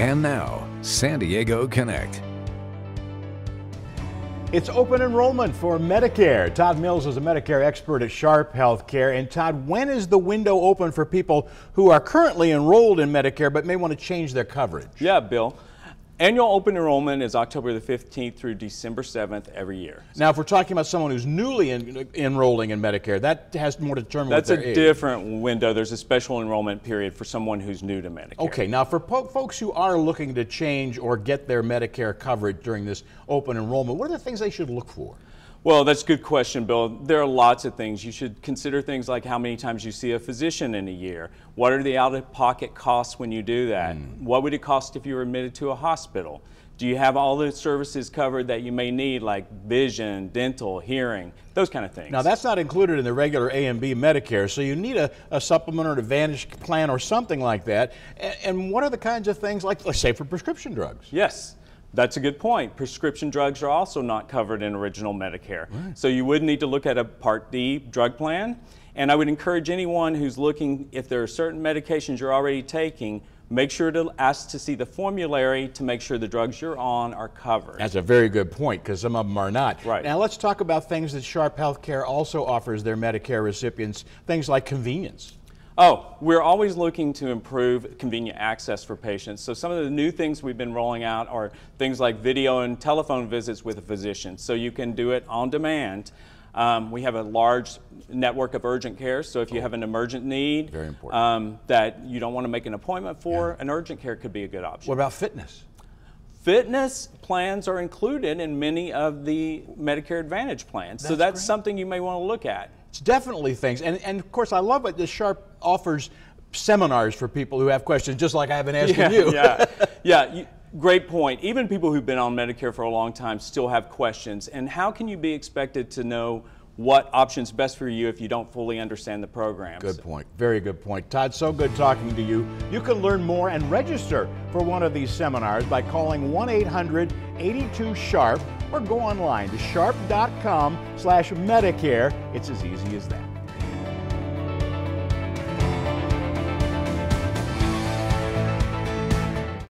And now, San Diego Connect. It's open enrollment for Medicare. Todd Mills is a Medicare expert at Sharp Healthcare. And Todd, when is the window open for people who are currently enrolled in Medicare but may want to change their coverage? Yeah, Bill. Annual open enrollment is October the 15th through December 7th every year. Now, if we're talking about someone who's newly en enrolling in Medicare, that has more to determine That's a age. different window. There's a special enrollment period for someone who's new to Medicare. Okay, now for po- folks who are looking to change or get their Medicare coverage during this open enrollment, what are the things they should look for? Well, that's a good question, Bill. There are lots of things. You should consider things like how many times you see a physician in a year. What are the out of pocket costs when you do that? Mm. What would it cost if you were admitted to a hospital? Do you have all the services covered that you may need, like vision, dental, hearing, those kind of things? Now, that's not included in the regular A and B Medicare, so you need a, a supplement or an advantage plan or something like that. And, and what are the kinds of things, like, let's say, for prescription drugs? Yes, that's a good point. Prescription drugs are also not covered in original Medicare. So you would need to look at a Part D drug plan. And I would encourage anyone who's looking, if there are certain medications you're already taking, make sure to ask to see the formulary to make sure the drugs you're on are covered. That's a very good point because some of them are not. Right. Now let's talk about things that Sharp Healthcare also offers their Medicare recipients, things like convenience. Oh, we're always looking to improve convenient access for patients. So some of the new things we've been rolling out are things like video and telephone visits with a physician. So you can do it on demand. Um, we have a large network of urgent care, so if you have an emergent need Very important. Um, that you don't want to make an appointment for, an urgent care could be a good option. What about fitness? Fitness plans are included in many of the Medicare Advantage plans, so That's that's great. something you may want to look at. It's definitely things. And, and of course, I love it that Sharp offers seminars for people who have questions, just like I've been asking yeah, you. yeah, yeah. You, great point. Even people who've been on Medicare for a long time still have questions. And how can you be expected to know what option's best for you if you don't fully understand the program? Good point. Very good point. Todd, so good talking to you. You can learn more and register for one of these seminars by calling 1-800-82-SHARP or go online to sharp.com slash Medicare. It's as easy as that.